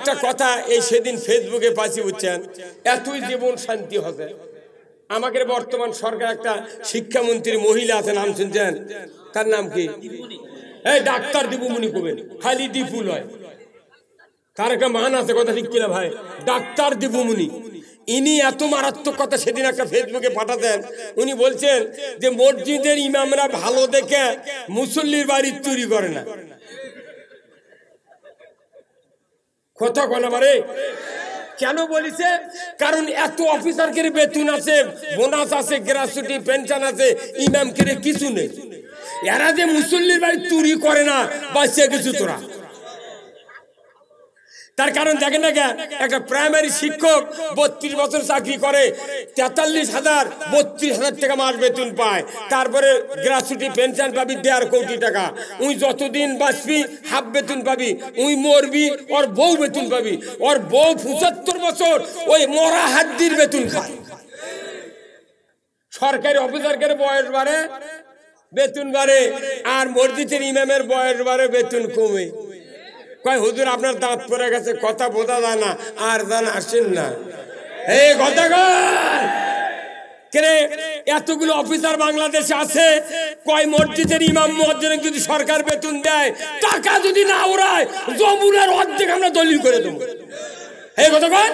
একটা কথা এই সেদিন ফেসবুকে পাচ্ছি বুঝছেন, এতই জীবন শান্তি হবে। আমাদের বর্তমান সরকার একটা শিক্ষামন্ত্রী মহিলা আছে, নাম শুনছেন? তার নাম কি? এই ডাক্তার দীপুমণি কবেন খালি দীপু নয় তার একটা মান আছে, কথা ঠিক কিনা ভাই? ডাক্তার দীপুমণি। ইনি এত মারাত্মক কথা সেদিন একটা ফেসবুকে পাঠাতেন। উনি বলছেন যে মসজিদের ইমামরা ভালো দেখে মুসল্লির বাড়ি চুরি করে না। কথা কোন বারে কেন বলিছে? কারণ এত অফিসারকে বেতন আছে, বোনাস আছে, গ্রাসুটি, পেনশন আছে, ইমামকে কিছু নেই। এরা যে মুসল্লির বাড়ি চুরি করে না, বাঁচিয়ে কিছু তোরা। তার কারণ দেখেন না কেন? একটা প্রাইমারি শিক্ষক বত্রিশ বছর চাকরি করে, তেতাল্লিশ হাজার, বত্রিশ হাজার টাকা মাস বেতন পায়। তারপরে গ্রাসুটি পেনশন পাবি দেড় কোটি টাকা। উই যতদিন বাঁচবি হাফ বেতন পাবি, উই মরবি, ওর বউ বেতন পাবি। ওর বউ পঁচাত্তর বছর, ওই মরা হাড্ডির বেতন খায় সরকারি অফিসারকে বয়স বাড়ে, বেতন বাড়ে, আর মসজিদের ইমামের বয়স বাড়ে, বেতন কমে। কয়, হুজুর, আপনার দাঁত পড়ে গেছে, কথা বোঝা যায় না, আর জান আসেন না। এই কথা এতগুলো অফিসার বাংলাদেশে আছে, কয়, মসজিদের ইমাম মসজিদে যদি সরকার বেতন দেয়, টাকা যদি না ওড়ায় জমুনের অর্ধেক আমরা দলিল করে দেবো। এই কথা কয়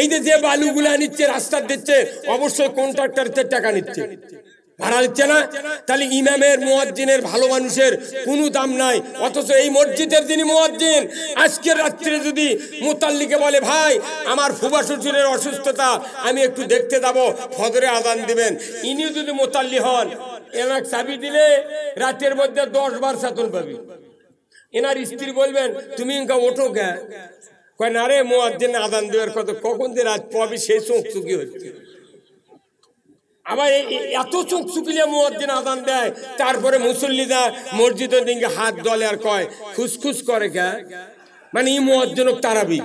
এই যে যে বালুগুলা নিচ্ছে, রাস্তা দিচ্ছে অবশ্যই কন্ট্রাক্টরদের টাকা নিচ্ছে। ভাড়া দিচ্ছে না তাহলে ইমামের মুয়াজ্জিনের ভালো মানুষের কোনো দাম নাই। অথচ এই মসজিদের যিনি মুয়াজ্জিন, আজকের রাত্রে যদি মুতাল্লিকে বলে, ভাই, আমার ফুবা শ্বশুরের অসুস্থতা, আমি একটু দেখতে যাব ফদরে আদান দিবেন। ইনি যদি মোতাল্লি হন, এনার চাবি দিলে রাতের মধ্যে দশ বার সাতন পাবি। এনার স্ত্রী বলবেন, তুমি ইনকা ওঠো কে? কয়, না রে, মোয়াজ্জিন আদান দেওয়ার কত কখন যে রাত পাবি সেই চোখ চুকি হচ্ছে। আবার এত চোখ চুকিলে মুয়াজ্জিন আদান দেয়, তারপরে মুসল্লিদা মসজিদের দিকে হাত দলে আর কয়, খুসখুস করে কে? মানে ই মুয়াজ্জিনক তারাবি।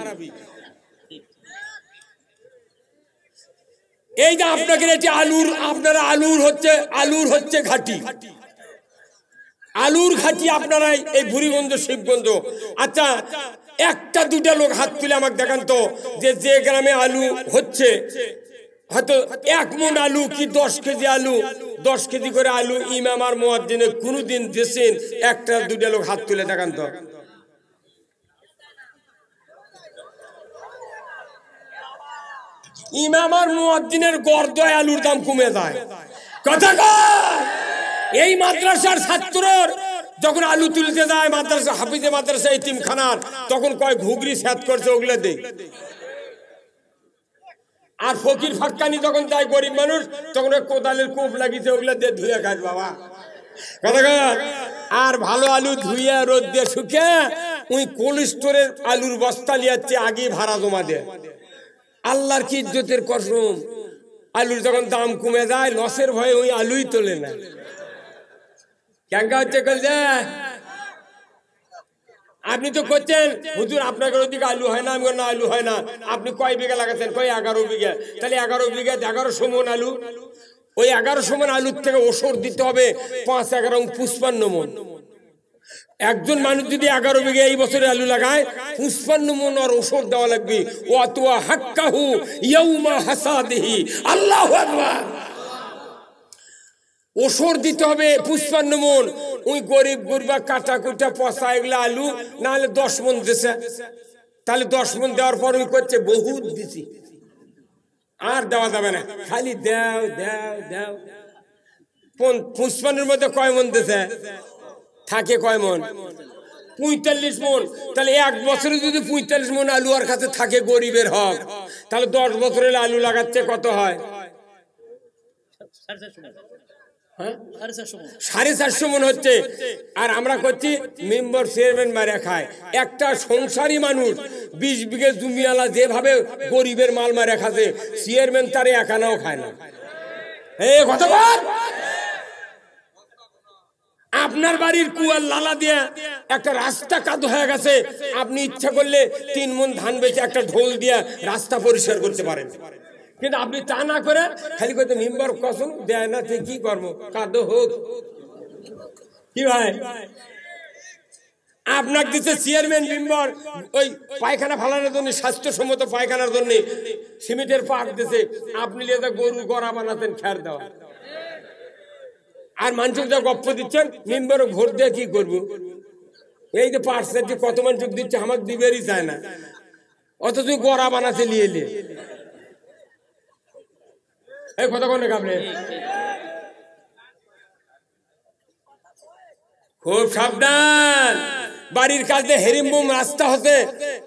এই যে আপনাকে এটি আলুর, আপনারা আলুর হচ্ছে আলুর হচ্ছে ঘাটি। আলুর ঘাটি আপনারাই এই বুড়িগঞ্জ শিবগঞ্জ আচ্ছা একটা দুটা লোক হাত তুলে আমাকে দেখান তো, যে যে গ্রামে আলু হচ্ছে হয়তো এক মন আলু কি দশ কেজি আলু? দশ কেজি করে আলু ইমাম আর মোয়াদ্দিনে কোনোদিন দিয়েছেন একটা দুটা লোক হাত তুলে দেখান তো। ইমাম আর মুয়াজ্জিনের গর্দয় আলুর দাম কমে যায়। কথা এই মাদ্রাসার ছাত্রর যখন আলু তুলতে যায় মাদ্রাসা হাফিজে মাদ্রাসা এতিম খানার তখন কয় ঘুগরি স্যাত করছে, ওগুলো দেয় আর ফকির ফাক্কানি যখন যায়, গরিব মানুষ, তখন কোদালের কোপ লাগিয়েছে, ওগুলো দিয়ে ধুয়ে খাস বাবা। আর ভালো আলু ধুইয়া রোদ দিয়ে শুকে ওই কোল্ড স্টোরের আলুর বস্তা লিয়াচ্ছে আগে ভাড়া জমা দেয়। আল্লাহর কি ইজ্জতের কসম? আলুর যখন দাম কমে যায়, লসের ভয়ে ওই আলুই তোলে না। ক্যাঙ্কা হচ্ছে কলছে আপনি তো করছেন, হুজুর আপনাকে ওদিকে আলু হয় না, আমি না, আলু হয় না। আপনি কয় বিঘা লাগাচ্ছেন? কয় এগারো বিঘা। তাহলে এগারো বিঘা এগারোশো মন আলু। ওই এগারোশো মন আলুর থেকে ওষুধ দিতে হবে পাঁচ, এগারো পুষ্পান্ন মন। একজন মানুষ যদি এগারো বিঘে এই বছরে আলু লাগায়, পুষ্পান্ন মন আর ওষুধ দেওয়া লাগবে। ও আতুয়া হাক্কাহু ইয়ৌমা হাসাদিহি। আল্লাহু আকবার। ওষুধ দিতে হবে, পুষ্পান্ন মন। ওই গরিব গরিবা কাটা কুটা পচা এগুলো আলু না হলে দশ মন দিছে। তাহলে দশ মন দেওয়ার পর ওই করছে, বহুত দিছি। আর দেওয়া যাবে না। খালি দেও দেও দেও। পন- পুষ্পান্নের মধ্যে কয় মন দিছে? থাকে কয় মন? পঁয়তাল্লিশ মন। তাহলে এক বছরে যদি পঁয়তাল্লিশ মন আলু আর কাছে থাকে গরিবের হক, তাহলে দশ বছরের আলু লাগাচ্ছে কত হয়? সাড়ে চারশো মণ। হ্যাঁ সাড়ে চারশো মন হচ্ছে। আর আমরা করছি মেম্বার চেয়ারম্যান মারা খায়। একটা সংসারী মানুষ বিশ বিঘে জমিওয়ালা যেভাবে গরিবের মাল মারা খাচ্ছে চেয়ারম্যান তারে একানাও খায় না। এই কথা বল। আপনার বাড়ির কুয়ার লালা দিয়ে একটা রাস্তা কাদো হয়ে গেছে। আপনি ইচ্ছা করলে তিন মন ধান বেচে একটা ঢোল দিয়ে রাস্তা পরিষ্কার করতে পারেন। কিন্তু আপনি তা না করে খালি করতে মেম্বার কসম, দেয় না তুই কি করব কাদো হোক। কি ভাই? আপনাকে দিচ্ছে চেয়ারম্যান মেম্বার, ওই পায়খানা ফালানোর জন্য, স্বাস্থ্যসম্মত পায়খানার জন্য। সিমেন্টের পাক দিছে। আপনি লিয়ে গরু, গড়া বানাতেন, খ্যার দেওয়া। আর মানুষকে যা গপ্প দিচ্ছেন মেম্বারও ভোট দিয়ে কি করব? এই যে পার্সেন্ট কত মানুষ দিচ্ছে আমাকে দিবেরই চায় না। অথচ গড়া বানাতে নিয়ে নিয়ে এই কথা কোনে কামড়ে? খুব সাবধান। বাড়ির কাছে হেরিমবুম রাস্তা হতে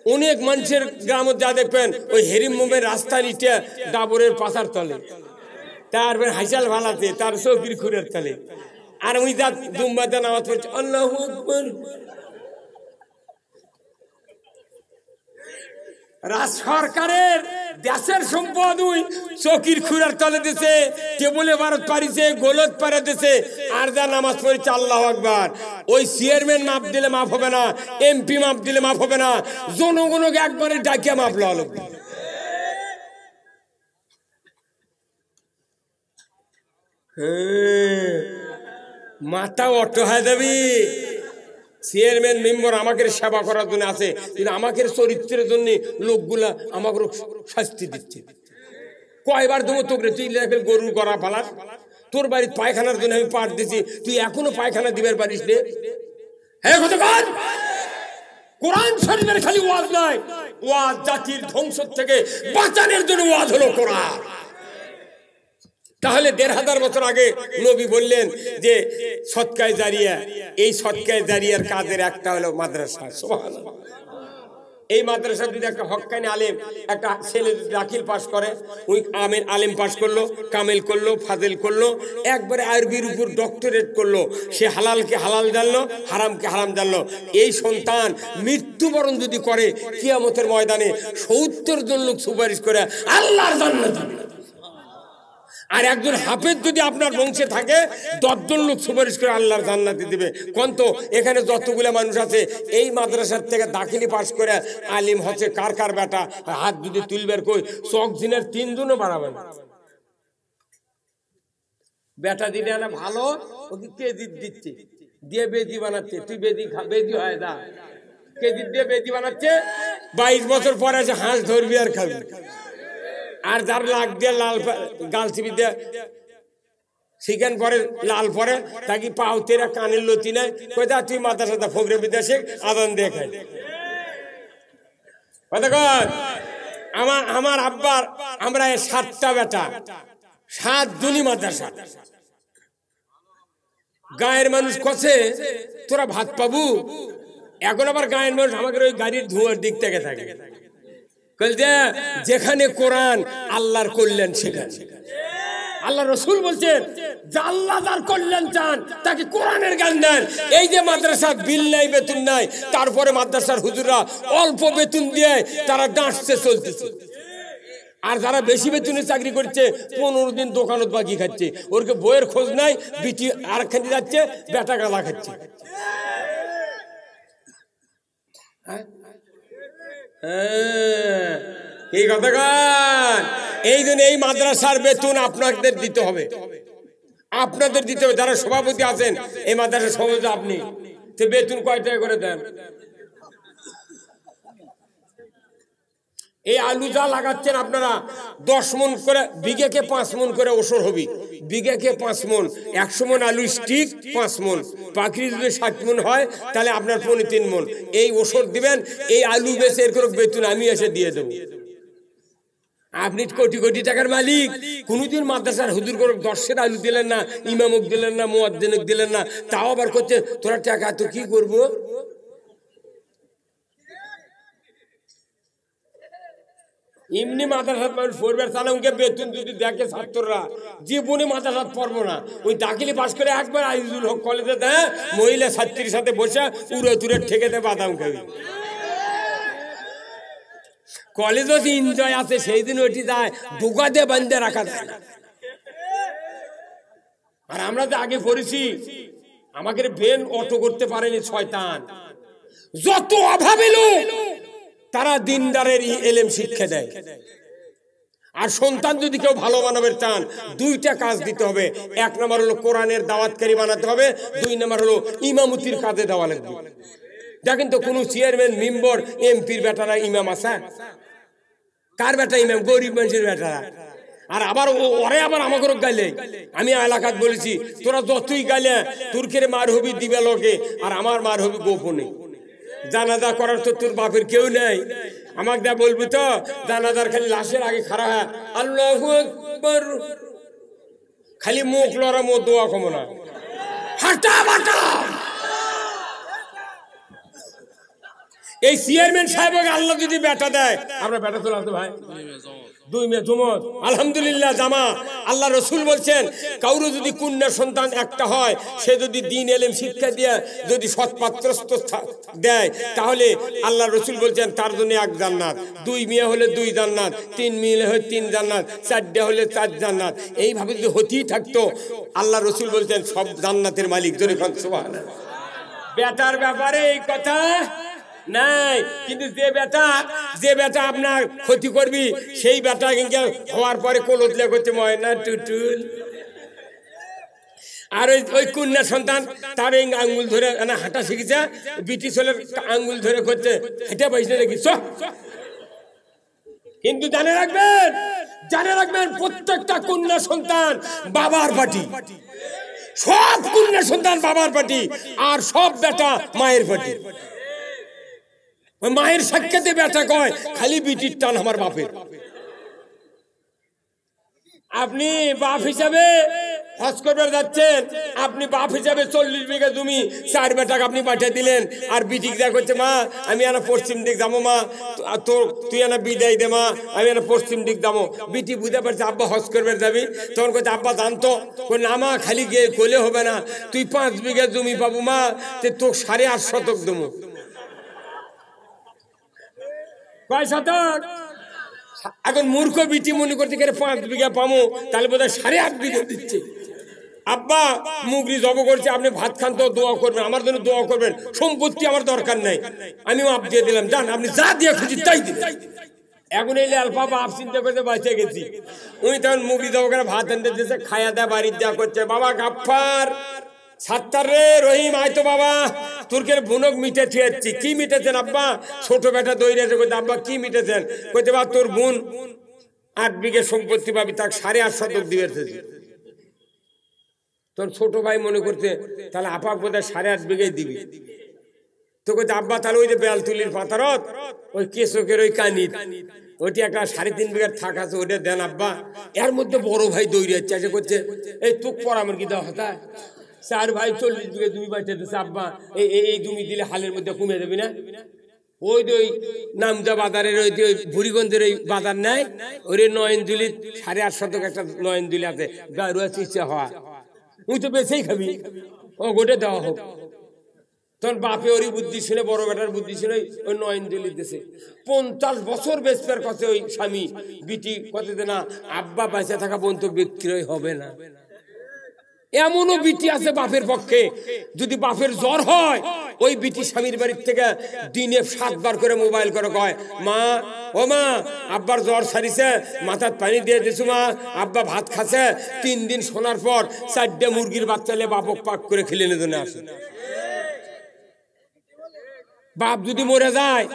অনেক মানুষের গ্রাম যা দেখবেন, ওই হেরিমবুমের রাস্তা নিচে ডাবরের পাশার তলে। তারপর হাইসাল ভালাতে, তার চৌকির খুরের তলে। আর ওই যা দুম্বাতে নামাজ পড়ছে আল্লাহ রাজ সরকারের দেশের সম্পদ ওই চকির খুঁড়ার তলে দিছে টেবুলে ভারত পারিছে গোলত পারে দিছে আর যা নামাজ পড়েছে আল্লাহ আকবার। ওই চেয়ারম্যান মাপ দিলে মাফ হবে না এমপি মাপ দিলে মাফ হবে না জনগণকে একবারে ডাকিয়া মাপ হ্যাঁ, মাথা অটো হয়ে যাবি। চেয়ারম্যান, মেম্বার আমাকে সেবা করার জন্য আছে, কিন্তু আমাকে চরিত্রের জন্য লোকগুলা আমাকে শাস্তি দিচ্ছে। কয়বার দেবো তোকে? তুই লেখেন গরু করা পালার তোর বাড়ির পায়খানার জন্য আমি পাঠ দিছি। তুই এখনও পায়খানা দিবার পারিস রে হ্যাঁ কোরআন শরীফের খালি ওয়াজ নয়, ওয়াজ জাতির ধ্বংস থেকে বাঁচানোর জন্য ওয়াজ হলো কোরআন। তাহলে দেড় হাজার বছর আগে নবী বললেন যে, সৎকায় জারিয়া, এই সৎকায় জারিয়ার কাজের একটা হলো মাদ্রাসা। সুবহানাল্লাহ। এই মাদ্রাসা যদি একটা হকানি আলেম, একটা ছেলে দাখিল পাস করে, ওই আমের আলেম পাস করল, কামেল করল, ফাজেল করল, একবারে আরবির উপর ডক্টরেট করল, সে হালালকে হালাল জানলো, হারামকে হারাম জানলো। এই সন্তান মৃত্যুবরণ যদি করে, কিয়ামতের ময়দানে সত্তর জন লোক সুপারিশ করে, আল্লাহর জান্নাত আর একজন হাফেজ যদি আপনার বংশে থাকে, দশজন লোক সুপারিশ করে আল্লাহর জান্নাতি দিবে। কোন তো এখানে যতগুলো মানুষ আছে, এই মাদ্রাসার থেকে দাখিলি পাশ করে আলিম হচ্ছে কার কার বেটা? হাত যদি তুলবের কই চক দিনের তিনজনও বাড়াবেন বেটা দিলে না ভালো, ওকে কেজি দিচ্ছে। দিয়ে বেদি বানাচ্ছে, তুই বেদি বেদি হয় দা কেজি দিয়ে বেদি বানাচ্ছে, বাইশ বছর পরে আছে হাঁস ধরবি আর খাবি। আর যার লাগ দিয়ে লাল গাল চিপি দিয়ে শিখেন পরে, লাল পরে, তাকে পাও তেরা কানের লতি নাই। কোথা তুই মাথা সাথে ফকরে বিদেশে আদান দিয়ে খাই। আমার আমার আব্বার, আমরা সাতটা বেটা, সাত জনই মাদ্রাসা। গায়ের মানুষ কছে? তোরা ভাত পাবু? এখন আবার গায়ের মানুষ আমাদের ওই গাড়ির ধোঁয়ার দিক থেকে থাকে। যেখানে কোরআন, আল্লাহর কল্যাণ সেখানে আল্লাহ রসুল বলছেন আল্লাহ যার কল্যাণ চান, তাকে কোরআনের জ্ঞান দেন। এই যে মাদ্রাসা বিল নাই, বেতন নাই, তারপরে মাদ্রাসার হুজুররা অল্প বেতন দিয়ে, তারা ডাঁটতে চলতেছে। আর যারা বেশি বেতনে চাকরি করছে, পনেরো দিন দোকানত বাকি খাচ্ছে। ওরকে বইয়ের খোঁজ নাই, বিটি আর খানি যাচ্ছে, বেটা গালা খাচ্ছে। হ্যাঁ? হ্যাঁ, এই কথা গান এই জন্য এই মাদ্রাসার বেতন আপনাদের দিতে হবে। আপনাদের দিতে হবে। যারা সভাপতি আছেন এই মাদ্রাসার সভাপতি আপনি। বেতন কয় করে দেন? এই আলু যা লাগাচ্ছেন আপনারা, দশ মন করে, বিঘেকে পাঁচ মন করে ওসর হবি। বিঘেকে পাঁচ মন, একশো মন আলু স্টিক পাঁচ মন। পাখি যদি ষাট মন হয়, তাহলে আপনার পনেরো তিন মন। এই ওষুধ দিবেন, এই আলু বেচে এর করে বেতন আমি এসে দিয়ে দেবো। আপনি কোটি কোটি টাকার মালিক। কোনোদিন মাদ্রাসার হুজুর করে দর্শের আলু দিলেন না, ইমামক দিলেন না, মোয়াদ্দিনক দিলেন না, তাও আবার করছে তোরা টাকা, তো কি করব? এমনি মাদ্রাসাত মানুষ পড়বে তাহলে উনকে বেতন যদি দেখে ছাত্ররা, জীবনে মাদ্রাসাত পড়ব না। ওই দাখিলি পাশ করে একবার আইজুল হক কলেজে দেয়, মহিলা ছাত্রীর সাথে বসে উড়ে তুরে ঠেকে দেয় বাদাম খাবি কলেজও যে এনজয় আছে সেই দিন ওইটি যায় ঢুকাতে বান্ধে রাখা যায়। না আর আমরা তো আগে পড়েছি আমাকে বেন অটো করতে পারেনি শয়তান। যত অভাবে লোক তারা দিনদারের এলেম শিক্ষা দেয়। আর সন্তান যদি কেউ ভালো বানাবে চান, দুইটা কাজ দিতে হবে। এক নম্বর হলো কোরআনের দাওয়াতকারী বানাতে হবে, দুই নম্বর হলো ইমামতির কাজে দেওয়া লাগবে। দেখেন তো কোন চেয়ারম্যান, মেম্বর, এমপির বেটারা ইমাম আছে? কার বেটা ইমাম? গরিব মানুষের বেটারা। আর আবার ওরে আবার আমাকে গাইলে আমি এলাকাত বলেছি, তোরা যতই গাইলে তুর্কের মার হবি দিবে লোকে, আর আমার মার হবি গোপনে। জানাজা করার তো তোর বাপের কেউ নেই। আমাকে দা বলবি তো, জানাজার খালি লাশের আগে খারা হ্যাঁ। আল্লাহ খালি মুখ লড়া মো দোয়া কমো না। হাটা বাটা। এই চেয়ারম্যান সাহেবকে আল্লাহ যদি বেটা দেয়, আমরা বেটা চলে আসতো ভাই। দুই মে জুমত। আলহামদুলিল্লাহ জামা আল্লাহ রসুল বলছেন, কাউরু যদি কন্যা সন্তান একটা হয়, সে যদি দিন এলেম শিক্ষা দিয়ে, যদি সৎপাত্রস্থ দেয়, তাহলে আল্লাহ রসুল বলছেন, তার জন্য এক জান্নাত। দুই মেয়ে হলে দুই জান্নাত, তিন মেয়ে হলে তিন জান্নাত, চারটে হলে চার জান্নাত। এইভাবে যদি হতেই থাকতো, আল্লাহ রসুল বলছেন, সব জান্নাতের মালিক জোরে খান সুবহানাল্লাহ। বেটার ব্যাপারে এই কথা নাই। কিন্তু যে বেটা যে বেটা আপনার ক্ষতি করবি, সেই বেটা কিন্তু হওয়ার পরে কোলতলে করতে ময়না টুটুল। আর ওই ওই কন্যা সন্তান, তার এই আঙ্গুল ধরে হাঁটা শিখেছে, ব্রিটিশ হলে আঙ্গুল ধরে করছে হেঁটে পাইছে নাকি? কিন্তু জানে রাখবেন জানে রাখবেন, প্রত্যেকটা কন্যা সন্তান বাবার পাটি। সব কন্যা সন্তান বাবার পাটি, আর সব বেটা মায়ের পাটি। ওই মায়ের সাক্ষাতে বেটা কয়, খালি বিটির টান আমার বাপের। আপনি বাপ হিসাবে যাচ্ছেন, আপনি বাপ হিসাবে চল্লিশ বিঘা জমি, চার বেটাকে আপনি পাঠিয়ে দিলেন, আর বিটিক দেখ করছে, মা, আমি এনা পশ্চিম দিক যাব, মা তোর, তুই এনা বিদায় দে, মা, আমি এনা পশ্চিম দিক যাব। বিটি বুঝতে পারছে, আব্বা হজ করবার যাবি? তখন করছে আব্বা জানতো। না, মা, খালি গিয়ে কোলে হবে না। তুই পাঁচ বিঘা জমি পাবো, মা, তে তোর সাড়ে আট শতক দেবো। এখন মূর্খ বিটি মনে করতে গেলে পাঁচ বিঘা পামো, তাহলে বোধহয় সাড়ে আট বিঘা দিচ্ছে। আব্বা, মুগরি জব করছে, আপনি ভাত খান তো দোয়া করবেন, আমার জন্য দোয়া করবেন, সম্পত্তি আমার দরকার নাই। আমি মাপ দিয়ে দিলাম, জান, আপনি যা দিয়ে খুঁজি তাই দিন। এখন এই লাল বাবা আপ চিন্তা করতে বাঁচে গেছি। উনি তখন মুগরি জব করে ভাত আনতে দিয়েছে, খায়া দেয়া, বাড়ির দেওয়া করছে, বাবা গাফার সাত্তার রে রহিম, আয় তো বাবা। তুর্কের বুনক মিটে থুয়েছি কি মিটেছেন আব্বা? ছোট বেটা দৈরে আছে কইতে, আব্বা, কি মিটেছেন? কইতে, বা, তোর বোন আট বিঘে সম্পত্তি পাবি, তাকে সাড়ে আট শতক দিবে তোর ছোট ভাই মনে করছে, তাহলে আপা বোধহয় সাড়ে আট বিঘে দিবি। তো কইতে, আব্বা, তাহলে ওই যে বেল তুলির পাতারত, ওই কেশকের ওই কানি ওইটি একটা সাড়ে তিন বিঘার থাক আছে, ওইটা দেন আব্বা। এর মধ্যে বড় ভাই দৌড়ে যাচ্ছে করছে এই তুক পরামর কি দেওয়া হতা চার ভাই চল্লিশ বিঘা জমি বাঁচতে দিচ্ছে আব্বা এই জমি দিলে হালের মধ্যে কমে যাবি না? ওই ওই নামদা বাজারের ওই ওই বুড়িগঞ্জের ওই বাজার নাই ওই নয়নদুলি সাড়ে আট শতক একটা নয়নদুলি আছে গারুয়া চিকিৎসা হওয়া। উই তো বেছেই খাবি। ও গোটে দেওয়া হোক। তখন বাপে ওরই বুদ্ধি শুনে বড় বেটার বুদ্ধি শুনে ওই নয়ন দিলি দেশে পঞ্চাশ বছর বেসপের কাছে ওই স্বামী বিটি কত না আব্বা বেঁচে থাকা পর্যন্ত বিক্রয় হবে না। এমনও বিটি আছে বাপের পক্ষে। যদি বাপের জ্বর হয় ওই বিটি স্বামীর বাড়ির থেকে দিনে সাতবার করে মোবাইল করে কয় মা ও মা আব্বার জ্বর সারিছে মাথার পানি দিয়ে দিছু মা আব্বা ভাত খাচ্ছে। তিন দিন শোনার পর চারটে মুরগির বাচ্চালে বাপক পাক করে খেলে নিয়ে আসে। বাপ যদি মরে যায়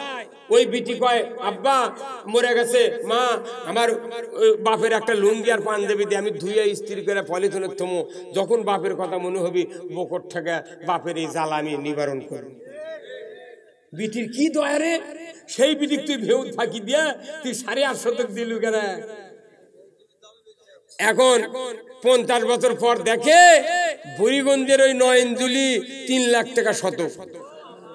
ওই বিটি কয়, আব্বা, মরে গেছে। মা, আমার বাপের একটা লুঙ্গি আর পাঞ্জাবি দিয়ে আমি ধুয়ে স্ত্রী করে পলিথনের থমো। যখন বাপের কথা মনে হবি, বকর থেকে বাপের এই জ্বালা আমি নিবারণ করব বিটির কি দয়া রে? সেই বিটিক তুই ভেউ ফাঁকি দিয়া, তুই সাড়ে আট শতক দিলু কেন? এখন পঞ্চাশ বছর পর দেখে, বুড়িগঞ্জের ওই নয়নজুলি তিন লাখ টাকা শতক।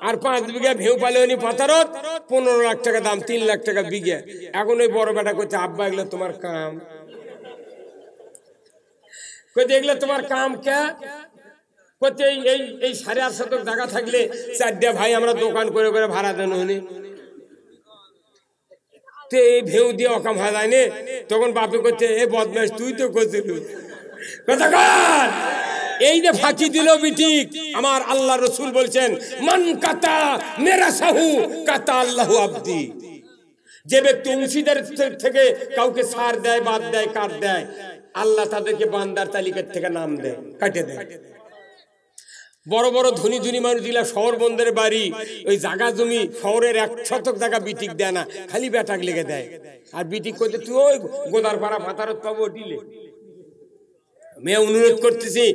আর পাঁচ বিঘা ভেউ পালে উনি পাতারত, পনেরো লাখ টাকা দাম, তিন লাখ টাকা বিঘে। এখন ওই বড় বেটা করছে আব্বা, এগুলো তোমার কাম। কইতে এগুলো তোমার কাম কে? করতে এই এই সাড়ে আট শতক জায়গা থাকলে চারটা ভাই আমরা দোকান করে করে ভাড়া দেন উনি তো এই ভেউ দিয়ে অকাম হয় তখন বাপে করছে এ বদমাস তুই তো করছিলি কথা এই যে ফাঁকি দিল বিটিক। আমার আল্লাহ রসুল বলছেন, মান কাতা মেরা সাহু কাতা আল্লাহ আব্দি। যে ব্যক্তি অংশীদার থেকে কাউকে সার দেয়, বাদ দেয় কাট দেয়, আল্লাহ তাদেরকে বান্দার তালিকার থেকে নাম দেয়, কাটে দেয়। বড় বড় ধনী ধনী মানুষ দিলা শহর বন্ধের বাড়ি, ওই জাগা জমি শহরের এক শতক জায়গা বিটিক দেয় না, খালি বেটাক লেগে দেয়। আর বিটিক করতে তুই ওই গোদার পাড়া ফাতারত পাবো দিলে মেয়ে অনুরোধ করতেছি,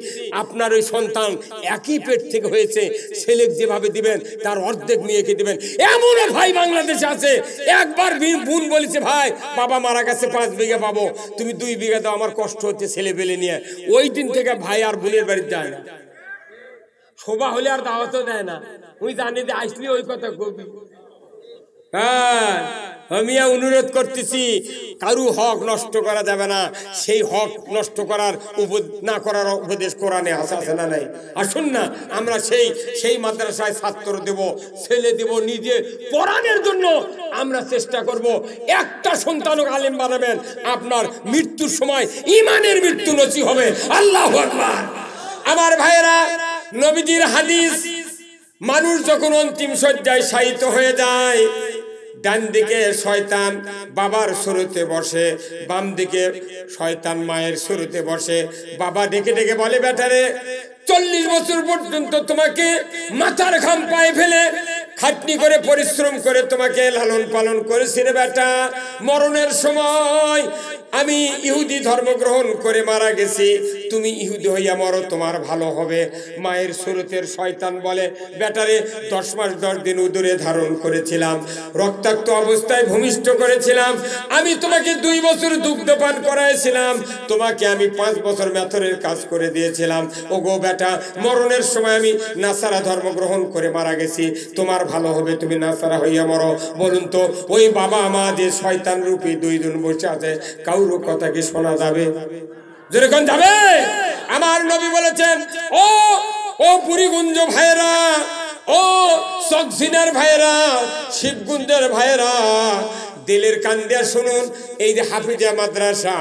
আপনার ওই সন্তান একই পেট থেকে হয়েছে ছেলে যেভাবে দিবেন, তার অর্ধেক মেয়েকে দিবেন। এমন ভাই বাংলাদেশে আছে, একবার বোন বলেছে ভাই, বাবা মারা গেছে, পাঁচ বিঘা পাবো। তুমি দুই বিঘা দাও, আমার কষ্ট হচ্ছে ছেলে পেলে নিয়ে। ওই দিন থেকে ভাই আর বোনের বাড়িতে যায় না। শোভা হলে আর দাওয়াতও দেয় না। ওই জানি যে আসলে ওই কথা কবি। হ্যাঁ। আমি অনুরোধ করতেছি, কারু হক নষ্ট করা যাবে না, সেই হক নষ্ট করার না করার উপদেশ কোরআনে আছে আছে না নাই? আসুন না, আমরা সেই সেই মাদ্রাসায় ছাত্র দেব, ছেলে দেব নিজে পড়ানোর জন্য আমরা চেষ্টা করব। একটা সন্তানক আলেম বানাবেন, আপনার মৃত্যুর সময় ইমানের মৃত্যু নচি হবে। আল্লাহ আমার ভাইয়েরা, নবীজির হাদিস, মানুষ যখন অন্তিম শয্যায় শায়িত হয়ে যায় ডান দিকে শয়তান বাবার শুরুতে বসে, বাম দিকে শয়তান মায়ের শুরুতে বসে। বাবা ডেকে ডেকে বলে বেটারে চল্লিশ বছর পর্যন্ত তোমাকে মাথার ঘাম পায়ে ফেলে খাটনি করে পরিশ্রম করে তোমাকে লালন পালন করেছি রে বেটা। মরণের সময় আমি ইহুদি ধর্ম গ্রহণ করে মারা গেছি। তুমি ইহুদি হইয়া মরো, তোমার ভালো হবে। মায়ের সুরতের শয়তান বলে, বেটারে, দশ মাস দশ দিন উদরে ধারণ করেছিলাম। রক্তাক্ত অবস্থায় ভূমিষ্ঠ করেছিলাম। আমি তোমাকে দুই বছর দুগ্ধপান করাইছিলাম। তোমাকে আমি পাঁচ বছর মেথরের কাজ করে দিয়েছিলাম। ও গো বেটা, মরণের সময় আমি নাসারা ধর্ম গ্রহণ করে মারা গেছি। তোমার ভালো হবে, তুমি নাসারা হইয়া মরো। বলুন তো, ওই বাবা মা যে শয়তান রূপী দুইজন বসে আছে কি শোনা যাবে। যেরকম যাবে, আমার নবী বলেছেন, ও ও পুরীগুঞ্জ ভাইরা ও সকসিনার ভাইরা শিবগুঞ্জের ভাইরা দিলের কান শুনুন, এই যে হাফিজা মাদ্রাসা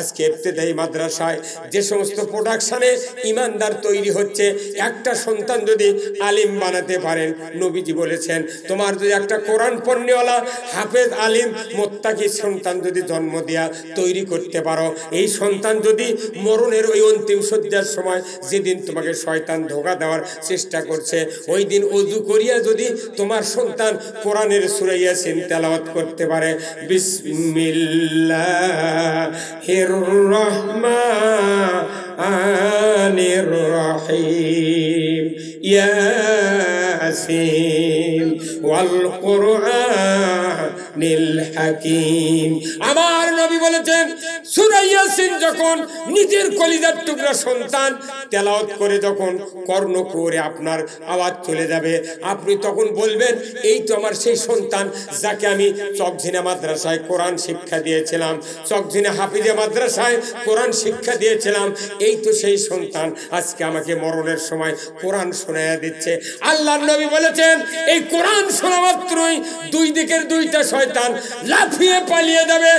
আজকে ইবতেদায়ী মাদ্রাসায় যে সমস্ত প্রোডাকশনে ইমানদার তৈরি হচ্ছে, একটা সন্তান যদি আলিম বানাতে পারেন, নবীজি বলেছেন, তোমার যদি একটা কোরআন পণ্যওয়ালা হাফেজ আলিম মোত্তাকি সন্তান যদি জন্ম দেয়া তৈরি করতে পারো, এই সন্তান যদি মরণের ওই অন্তিম সজ্জার সময় যেদিন তোমাকে শয়তান ধোকা দেওয়ার চেষ্টা করছে, ওই দিন অজু করিয়া যদি তোমার সন্তান কোরআনের সুরাইয়া সিন তেলাওয়াত করতে পারে। বিসমিল্লাহির الرحمن الرحيم. يا سيم والقرآن হাকিম। আমার নবী বলেছেন, সূরা ইয়াসিন যখন নিজের কলিজার টুকরা সন্তান তেলাওয়াত করে যখন কর্ণ করে আপনার আওয়াজ চলে যাবে, আপনি তখন বলবেন, এই তো আমার সেই সন্তান যাকে আমি চকঝিনা মাদ্রাসায় কোরআন শিক্ষা দিয়েছিলাম, চকঝিনা হাফিজে মাদ্রাসায় কোরআন শিক্ষা দিয়েছিলাম, এই তো সেই সন্তান আজকে আমাকে মরণের সময় কোরআন শোনাইয়া দিচ্ছে। আল্লাহ নবী বলেছেন, এই কোরআন শোনা মাত্রই দুই দিকের দুইটা শয়তান লাফিয়ে পালিয়ে যাবে।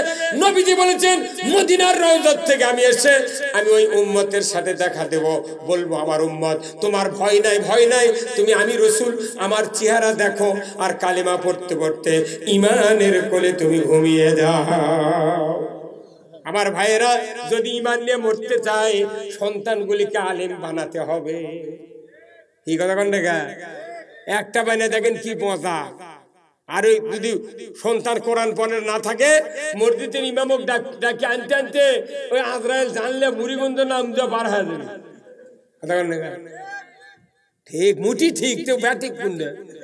নবীজি বলেছেন, মদিনার রওজাত থেকে আমি এসে আমি ওই উম্মতের সাথে দেখা দেব। বলব, আমার উম্মত, তোমার ভয় নাই ভয় নাই। তুমি আমি রসুল, আমার চেহারা দেখো আর কালিমা পড়তে পড়তে ইমানের কোলে তুমি ঘুমিয়ে যাও। আমার ভাইয়েরা, যদি ইমান নিয়ে মরতে চায়, সন্তানগুলিকে আলেম বানাতে হবে। কি কথা কন একটা বানিয়ে দেখেন কি মজা। আর ওই যদি সন্তান কোরআন পড়ের না থাকে, মসজিদের ইমামক ডাক- আনতে আনতে ওই আজরায়েল জানলে মুড়িগঞ্জ নাম দিয়ে বার হয়ে যাবে। ঠিক মুটি ঠিক, তো ব্যাটিক কুন্ডে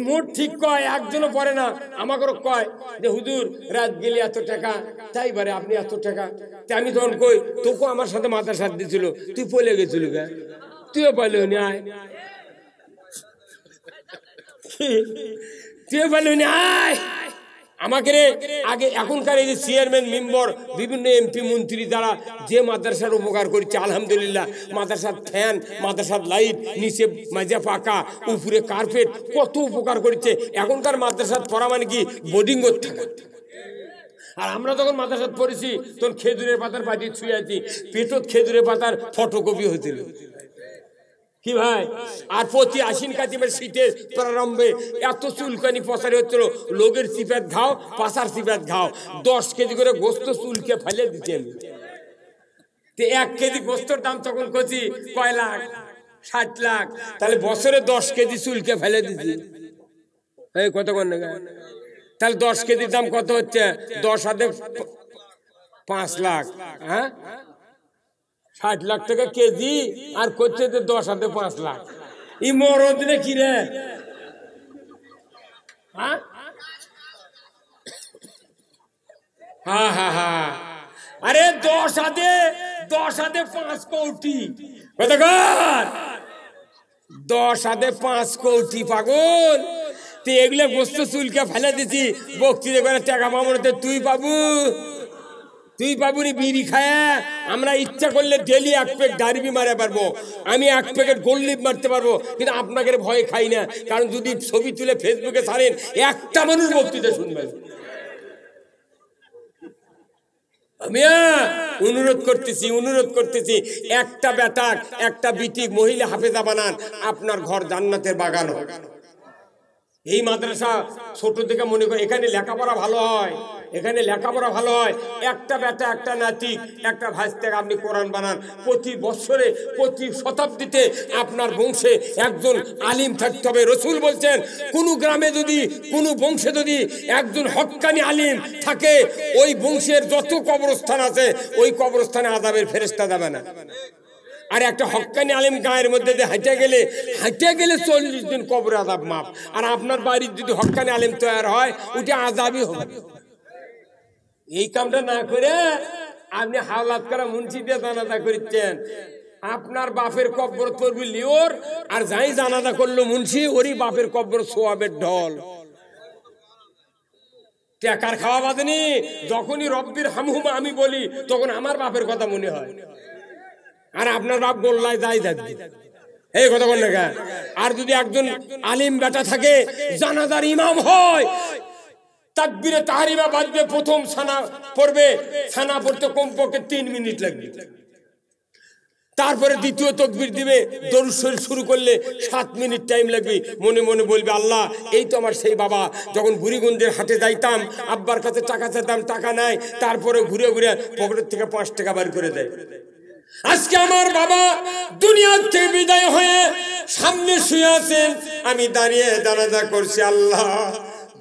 মোট ঠিক কয়, একজনও পরে না, আমাকেও কয় যে, হুজুর, রাত গেলে এত টাকা, তাই বারে আপনি এত টাকা। তা আমি তখন কই, তোকে আমার সাথে মাথা সাথ দিছিল, তুই পলে গেছিল তুইও পাইল আয় আমাকে আগে এখনকার এই যে চেয়ারম্যান মেম্বার বিভিন্ন এমপি মন্ত্রী যে মাদ্রাসার উপকার করছে, আলহামদুলিল্লাহ। মাদ্রাসার ফ্যান মাদ্রাসার লাইট নিচে মাজা পাকা উপরে কার্পেট কত উপকার করছে। এখনকার মাদ্রাসার পড়া মানে কি? বোর্ডিং করতে। আর আমরা যখন মাদ্রাসাত পড়েছি, তখন খেজুরের পাতার পাটি ছুঁয়ে আছি। পেটত খেজুরের পাতার ফটোকপি হয়েছিল কি ভাই? আর প্রতি আশ্বিন কাতিমের শীতের প্রারম্ভে এত চুলকানি পচারি হচ্ছিল। লোকের চিপাত ঘাও, পাশার চিপাত ঘাও। দশ কেজি করে গোস্ত চুলকে ফেলে দিতেন। এক কেজি গোস্তর দাম তখন করছি কয় লাখ? ষাট লাখ। তাহলে বছরে দশ কেজি চুলকে ফেলে দিছি এই কত তাহলে দশ কেজির দাম কত হচ্ছে? দশ হাতে পাঁচ লাখ। হ্যাঁ? ষাট লাখ টাকা কেজি আর করছে দশ হাতে পাঁচ লাখ। ই মরদ রে কি রে? হ্যাঁ? হ্যাঁ হ্যাঁ হ্যাঁ। আরে দশ হাতে দশ হাতে পাঁচ কোটি। দশ হাতে পাঁচ কোটি, পাগল। তুই এগুলো গোস্ত চুলকে ফেলে দিছি, বক্তৃতা করে টাকা মামলাতে তুই পাবু। তুই বাবুরি বিড়ি খায়া? আমরা ইচ্ছা করলে ডেলি এক প্যাক ডারবি মারা পারব। আমি এক প্যাকেট গোল্লিপ মারতে পারব, কিন্তু আপনাকে ভয় খাই না। কারণ যদি ছবি তুলে ফেসবুকে ছাড়েন, একটা মানুষ বক্তৃতা শুনবেন আমি অনুরোধ করতেছি অনুরোধ করতেছি, একটা বেটাক একটা বিটি মহিলা হাফেজা বানান, আপনার ঘর জান্নাতের বাগান এই মাদ্রাসা ছোট থেকে মনে করে, এখানে লেখাপড়া ভালো হয়, এখানে লেখাপড়া ভালো হয়। একটা বেটা, একটা নাতিক একটা ভাইস থেকে আপনি কোরআন বানান। প্রতি বছরে, প্রতি শতাব্দীতে আপনার বংশে একজন আলিম থাকতে হবে। রসুল বলছেন, কোন গ্রামে যদি, কোন বংশে যদি একজন হক্কানি আলিম থাকে, ওই বংশের যত কবরস্থান আছে, ওই কবরস্থানে আদাবের ফেরেস্তা যাবে না। আর একটা হক্কানি আলিম গায়ের মধ্যে দিয়ে হাঁটে গেলে হাঁটে গেলে চল্লিশ দিন কবর আজাব মাপ আর আপনার বাড়ির যদি হক্কানি আলিম তৈরি হয় ওটা আজাবই হবে। এই কামটা না করে আপনি হাওলাত করা মুন্সি দিয়ে জানাজা করছেন আপনার বাপের কব্বর করবি লিওর, আর যাই জানাজা করল মুন্সি, ওরই বাপের কব্বর সোয়াবের ঢল। টেকার খাওয়া বাদনি যখনই রব্বির হামহুমা আমি বলি, তখন আমার বাপের কথা মনে হয়। আর আপনার বাপ গোল্লায় যাই থাকবে এই কথা বল না আর যদি একজন আলিম বেটা থাকে, জানাজার ইমাম হয়, তাকবিরে তাহারিমা বাজবে, প্রথম সানা পড়বে, সানা পড়তে কমপক্ষে তিন মিনিট লাগবে। তারপরে দ্বিতীয় তকবির দিবে, দরুদ শরীফ শুরু করলে সাত মিনিট টাইম লাগবে। মনে মনে বলবে, আল্লাহ, এই তো আমার সেই বাবা। যখন বুড়িগঞ্জের হাটে যাইতাম, আব্বার কাছে টাকা চাইতাম, টাকা নাই, তারপরে ঘুরে ঘুরে পকেটের থেকে পাঁচ টাকা বার করে দেয়। আজকে আমার বাবা দুনিয়ার থেকে বিদায় হয়ে সামনে শুয়ে আছেন। আমি দাঁড়িয়ে জানাজা করছি, আল্লাহ,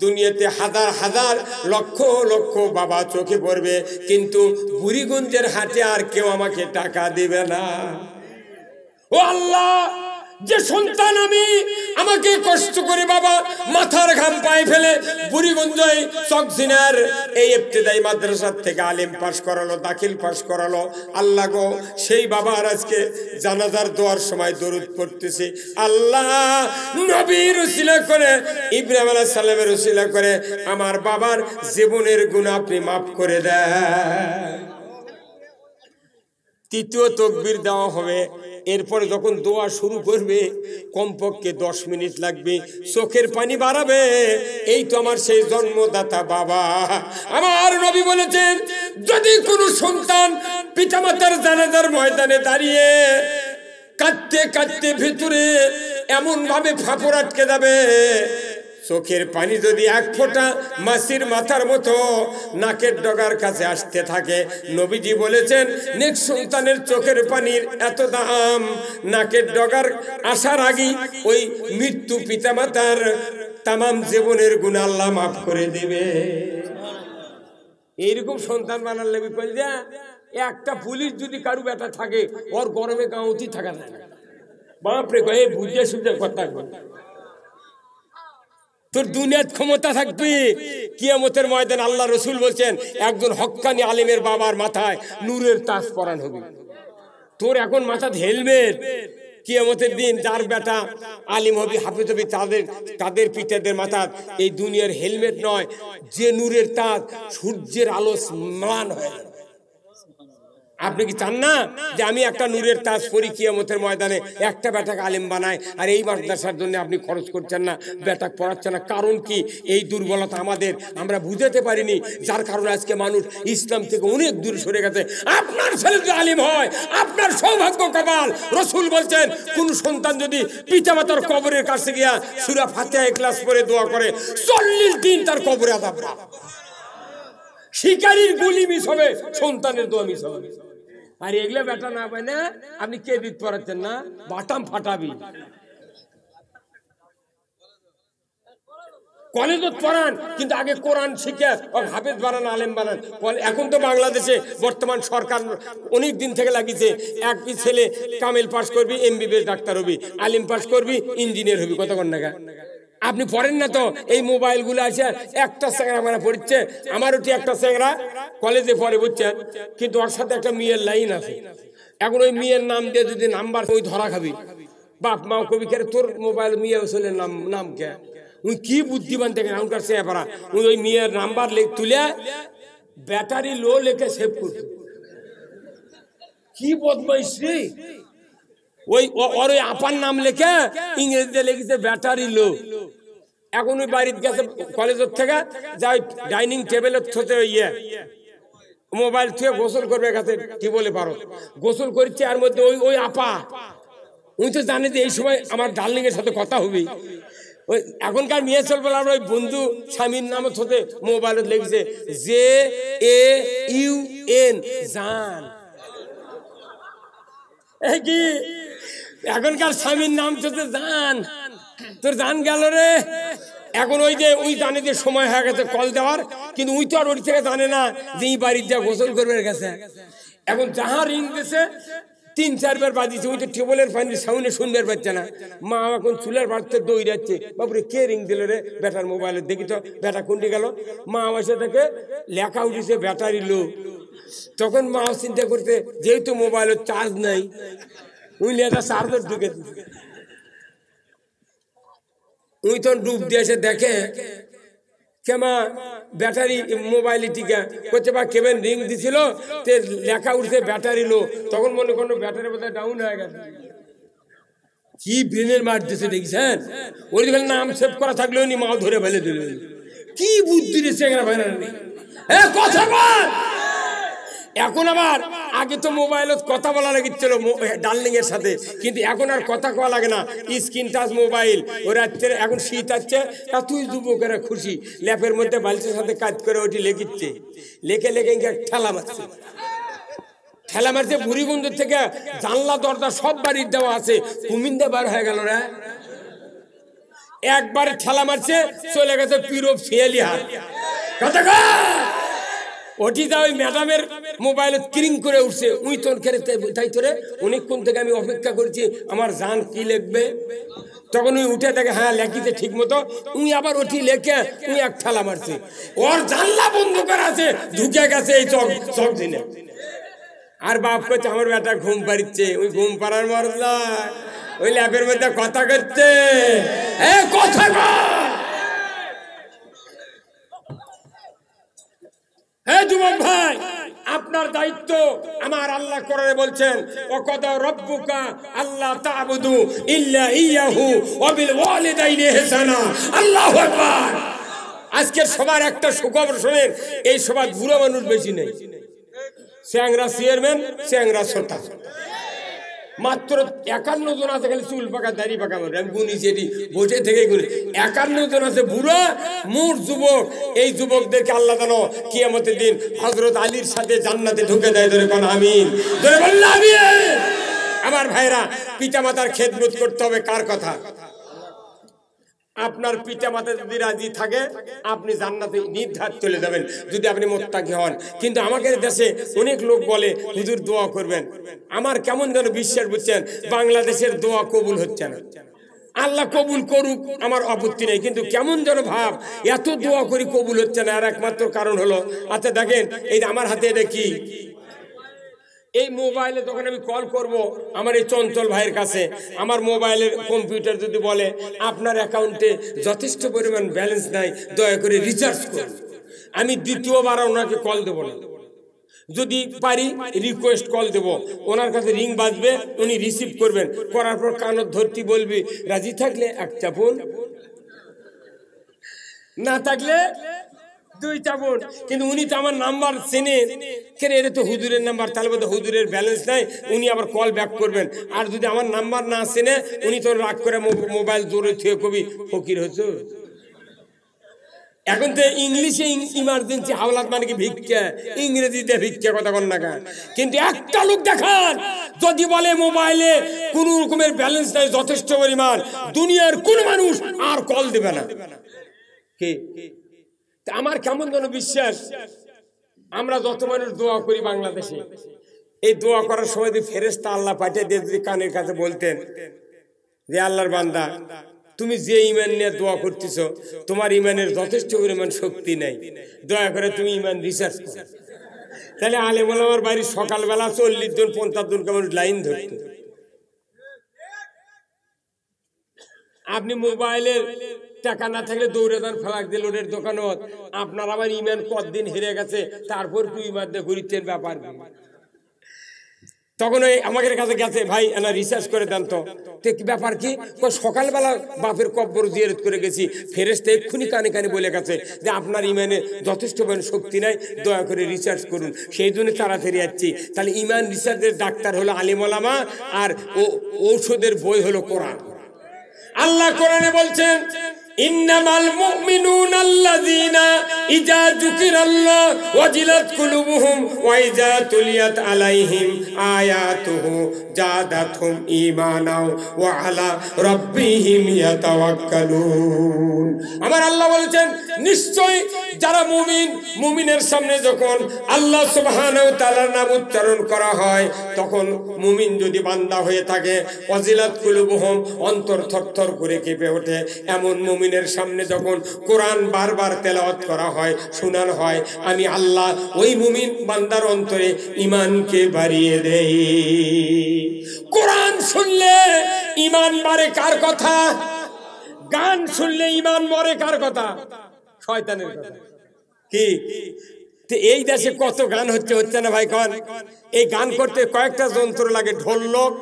দুনিয়াতে হাজার হাজার লক্ষ লক্ষ বাবা চোখে পড়বে, কিন্তু বুড়িগঞ্জের হাটে আর কেউ আমাকে টাকা দিবে না। ও আল্লাহ যে সন্তান আমি, আমাকে কষ্ট করে বাবা মাথার ঘাম পায়ে ফেলে বুড়িগঞ্জয় এই মাদ্রাসার থেকে করালো, দাখিল করালো। আল্লাহ গো, সেই আজকে জানাজার দোয়ার সময় দরুদ পড়তেছে। আল্লাহ নবীর করে, ইব্রাহিম সাল্লামের করে আমার বাবার জীবনের গুণ আপনি মাফ করে দেয় তৃতীয় তকবির দেওয়া হবে। এরপরে যখন দোয়া শুরু করবে, কমপক্ষে দশ মিনিট লাগবে, চোখের পানি বাড়াবে। এই তো আমার সেই জন্মদাতা বাবা। আমার রবি বলেছেন, যদি কোনো সন্তান পিতামাতার জানাজার ময়দানে দাঁড়িয়ে কাঁদতে কাঁদতে ভিতরে এমনভাবে ফাঁপড় আটকে যাবে চোখের পানি যদি এক ফোঁটা মাসির মাথার মতো নাকের ডগার কাছে আসতে থাকে, নবীজি বলেছেন, নেক সন্তানের চোখের পানির এত দাম, নাকের ডগার আসার আগেই ওই মৃত্যু পিতামাতার তামাম জীবনের গুণ আল্লাহ মাফ করে দেবে এইরকম সন্তান বানার লেগে কইলা একটা পুলিশ যদি কারু বেটা থাকে, ওর গরমে গাঁওতি থাকা না বাপরে, কয়ে বুঝে সুঝে কথা কয়। তোর দুনিয়ার ক্ষমতা থাকবে। কিয়ামতের ময়দান আল্লাহ রসুল বলছেন, একজন হক্কানি আলিমের বাবার মাথায় নূরের তাস পরান হবে। তোর এখন মাথায় হেলমেট কিয়ামতের দিন যার বেটা আলিম হবি, হাফিজ হবি, তাদের তাদের পিতাদের মাথা এই দুনিয়ার হেলমেট নয়, যে নূরের তাজ সূর্যের আলো ম্লান হয়ে। আপনি কি চান না যে আমি একটা নূরের তাজ পরি কিয়ামতের ময়দানে একটা বেটাকে আলিম বানাই? আর এই মাদ্রাসার জন্য আপনি খরচ করছেন না বেটাক পড়াচ্ছেন না। কারণ কি? এই দুর্বলতা আমাদের, আমরা বুঝাতে পারিনি। যার কারণে আজকে মানুষ ইসলাম থেকে অনেক দূরে সরে গেছে। আপনার ছেলে যদি আলিম হয়, আপনার সৌভাগ্য কপাল রসুল বলছেন, কোন সন্তান যদি পিতামাতার কবরের কাছে গিয়া সুরা ফাতেহা ক্লাস করে দোয়া করে, চল্লিশ দিন তার কবরে আদাব শিকারীর গুলি মিস হবে, সন্তানের দোয়া মিস হবে। আর এগুলো বেটা না পাই না আপনি কে দিত পড়াচ্ছেন না? বাটাম ফাটাবি। কলেজ পড়ান, কিন্তু আগে কোরআন শিখে হাফেজ বানান, আলেম বানান। এখন তো বাংলাদেশে বর্তমান সরকার অনেক দিন থেকে লাগিয়েছে একই ছেলে কামিল পাস করবি, এমবিবিএস ডাক্তার হবি, আলিম পাস করবি, ইঞ্জিনিয়ার হবি। কতক্ষণ টাকা আপনি পড়েন না তো? এই মোবাইলগুলো আছে, একটা স্যাংরা মানে পড়ছে। আমার ওটি একটা স্যাংরা কলেজে পড়ে, বুঝছেন? কিন্তু ওর সাথে একটা মেয়ের লাইন আছে। এখন ওই মেয়ের নাম দিয়ে যদি নাম্বার ওই ধরা খাবি, বাপ মা কবি কে তোর মোবাইল মেয়ে ছেলে নাম নাম কে? উনি কি বুদ্ধিমান দেখেন এখনকার সে পারা? উনি ওই মেয়ের নাম্বার তুলে ব্যাটারি লো লেখে সেভ করত কি বদমাইশ রে? ওই ওর ওই আপার নাম লেখে ইংরেজিতে লিখেছে ব্যাটারি লো। এখন ওই বাড়িতে গেছে কলেজের থেকে যাই ডাইনিং টেবিলের থতে ইয়ে মোবাইল থুয়ে গোসল করবে গেছে কি বলে পারো? গোসল করছে আর মধ্যে ওই ওই আপা। উনি তো জানে যে এই সময় আমার ডার্লিং এর সাথে কথা হবে। ওই এখনকার মেয়ে চলবে ওই বন্ধু স্বামীর নাম হতে মোবাইলে লিখছে জে এ ইউ এন, জান। এই কি? এখনকার স্বামীর নাম হচ্ছে জান। তোর জান গেল রে? এখন ওই যে, ওই জানে যে সময় হয়ে গেছে কল দেওয়ার, কিন্তু ওই তো আর ওই থেকে জানে না যে এই বাড়ির যা গোসল করবে গেছে। এখন যাহা রিং দিছে, তিন চারবার বাজিছে ওই তো টেবলের পানি সামনে শুনবে পাচ্ছে না। মা এখন চুলের বাড়তে দই যাচ্ছে বাবুরে কে রিং দিল রে? ব্যাটার মোবাইলে দেখি তো, ব্যাটা কোনটি গেল? মা আমার থেকে লেখা উঠেছে ব্যাটারি লো তখন মা চিন্তা করতে যেহেতু মোবাইলের চার্জ নাই উনি একটা চার্জার ঢুকে। উনি তখন ডুব দিয়ে এসে দেখে কেমা ব্যাটারি মোবাইল টিকা। করছে বা কেবেন রিং দিছিল, তে লেখা উঠছে ব্যাটারি লো। তখন মনে করল ব্যাটারি বোধহয় ডাউন হয়ে গেছে। কি ব্রেনের মার দিছে দেখছেন ওই দিকে নাম সেভ করা থাকলে উনি মাও ধরে ফেলে দিল কি বুদ্ধি রে চেংরা এ, কথা বল! এখন আবার আগে তো মোবাইলত কথা বলা লাগিচ্ছিল ডার্লিং এর সাথে। কিন্তু এখন আর কথা কওয়া লাগে না। স্ক্রিন টাচ মোবাইল ও রাত্রে এখন শীত আসছে, তা তুই যুবকেরা খুশি। ল্যাপের মধ্যে বালিশের সাথে কাজ করে ওটি লেখিচ্ছে লেখে লেখে ঠেলা মারছে। ঠেলা মারছে বুড়িগঞ্জ থেকে, জানলা, দরজা সব বাড়ির দেওয়া আছে। কুমিন্দা বার হয়ে গেল রে। একবার ঠেলা মারছে, চলে গেছে শিয়ালি হাত কথা? ওটি যা ওই ম্যাডামের মোবাইলে ক্রিং করে উঠছে। উই তোর খেলে তাই তোরে অনেকক্ষণ থেকে আমি অপেক্ষা করছি, আমার জান কি লিখবে? তখন উই উঠে দেখে হ্যাঁ লেখিতে ঠিক মতো উই আবার ওটি লেখে উই এক ঠেলা মারছে। ওর জানলা বন্ধ করা আছে, ঢুকে গেছে এই চক চক দিনে। আর বাপ করছে আমার বেটা ঘুম পাড়িচ্ছে। ওই ঘুম পাড়ার মরলা ওই ল্যাবের মধ্যে কথা করছে এ, কথা কর হে যুবক ভাই, আপনার দায়িত্ব আমার আল্লাহ করে বলছেন ও কদ রব্বুকা আল্লাহ তাবুদু ইল্লা ইয়াহু ওয়া বিল ওয়ালিদাইনি ইহসানা। আল্লাহু আকবার। আজকের সবার একটা সুখবর শুনেন, এই সবার বুড়ো মানুষ বেশি নেই। স্যাংরা চেয়ারম্যান স্যাংরা শ্রোতা। মাত্র একান্ন জন আছে খালি চুল পাকা, দাড়ি পাকা মানুষ আমি গুনিছি এটি বসে থেকে গুনি একান্ন জন আছে বুড়ো মোট যুবক। এই যুবকদেরকে আল্লাহ জানো কিয়ামতের দিন হজরত আলীর সাথে জান্নাতে ঢুকে দেয় ধরে কোন আমিন। ধরে বললাম আমার ভাইরা পিতা মাতার খেদমত করতে হবে কার কথা? আপনার পিতা মাতা যদি রাজি থাকে, আপনি জান্নাতে নির্ধার চলে যাবেন, যদি আপনি মোত্তাকি হন। কিন্তু আমাদের দেশে অনেক লোক বলে, হুজুর দোয়া করবেন। আমার কেমন যেন বিশ্বাস বুঝছেন, বাংলাদেশের দোয়া কবুল হচ্ছে না। আল্লাহ কবুল করুক, আমার আপত্তি নেই, কিন্তু কেমন যেন ভাব, এত দোয়া করি কবুল হচ্ছে না। আর একমাত্র কারণ হলো আচ্ছা দেখেন, এই আমার হাতে এটা কি? এই মোবাইলে তখন আমি কল করব আমার এই চঞ্চল ভাইয়ের কাছে। আমার মোবাইলের কম্পিউটার যদি বলে, আপনার অ্যাকাউন্টে যথেষ্ট পরিমাণ ব্যালেন্স নাই, দয়া করে রিচার্জ করুন। আমি দ্বিতীয়বার ওনাকে কল দেবো না। যদি পারি, রিকোয়েস্ট কল দেব। ওনার কাছে রিং বাজবে, উনি রিসিভ করবেন। করার পর কানত ধরতি বলবি, রাজি থাকলে এক চাপুন। না থাকলে দুই চাপুন। কিন্তু উনি তো আমার নাম্বার চেনে। কেন এটা তো হুজুরের নাম্বার, তাহলে বোধ হুজুরের ব্যালেন্স নাই। উনি আবার কল ব্যাক করবেন। আর যদি আমার নাম্বার না চেনে, উনি তো রাগ করে মোবাইল জোরে থুয়ে কবি, ফকির হচ্ছে এখন তো ইংলিশে ইমার্জেন্সি হাওলাত মানে কি ভিক্ষা? ইংরেজিতে ভিক্ষা কথা কন না কেন? কিন্তু একটা লোক দেখান, যদি বলে মোবাইলে কোন রকমের ব্যালেন্স নাই, যথেষ্ট পরিমাণ, দুনিয়ার কোন মানুষ আর কল দেবে না। কে? আমার কেমন যেন বিশ্বাস, আমরা যত মানুষ দোয়া করি বাংলাদেশে, এই দোয়া করার সময় যদি ফেরেস্তা আল্লাহ পাঠিয়ে দিয়ে যদি কানের কাছে বলতেন যে আল্লাহর বান্দা, তুমি যে ইমান নিয়ে দোয়া করতেছ, তোমার ইমানের যথেষ্ট পরিমাণ শক্তি নেই। দয়া করে তুমি ইমান রিসার্চ করো। তাহলে আলেম আমার বাড়ির সকালবেলা চল্লিশ জন, পঞ্চাশ জন কেমন লাইন ধরত। আপনি মোবাইলের টাকা না থাকলে দৌড়ে দেন ফেলাক দিল ওদের দোকানত। আপনার আবার ইমান কতদিন হেরে গেছে, তারপর তুই দিয়ে ঘুরিতেন ব্যাপার। তখন ওই আমাদের কাছে গেছে, ভাই, এনা রিসার্চ করে দেন তো। তো ব্যাপার কি? সকালবেলা বাপের কব্বর জিয়ারত করে গেছি। ফেরেস্তে এক্ষুনি কানে কানে বলে গেছে যে, আপনার ইমানে যথেষ্ট পরিমাণ শক্তি নাই, দয়া করে রিসার্চ করুন। সেই জন্য তাড়াতাড়ি যাচ্ছি তাহলে ইমান রিসার্চের ডাক্তার হলো আলিমলামা আর ও ঔষধের বই হলো কোরআন। আল্লাহ কোরআনে বলছেন ইন্নামাল মুমিনুনা আল্লাযীনা ইজা যুকিরাল্লাহ ওয়াজিলাত কুলুবুহুম ওয়া তুলিয়াত আলাইহিম আয়াতুহু জাদাতহুম ঈমানাও ওয়া আলা রাব্বিহিম ইয়াতাওয়াক্কালুন। আমার আল্লাহ বলেছেন নিশ্চয় যারা মুমিন, মুমিনের সামনে যখন আল্লাহ সুবহানাহু তাআলার নাম উচ্চারণ করা হয়, তখন মুমিন যদি বান্দা হয়ে থাকে, ওয়াজিলাত কুলুবুহুম অন্তর থরথর করে কেঁপে ওঠে। এমন মুমিনের সামনে যখন কোরআন বারবার তেলাওয়াত করা হয় শোনানো হয়, আমি আল্লাহ ওই মুমিন বান্দার অন্তরে ইমানকে বাড়িয়ে দেই। কোরআন শুনলে ইমান বাড়ে কার কথা? গান শুনলে ইমান মরে কার কথা? শয়তানের কথা। কি? এই দেশে কত গান হচ্ছে হচ্ছে না ভাই কন? এই গান করতে কয়েকটা যন্ত্র লাগে ঢোলক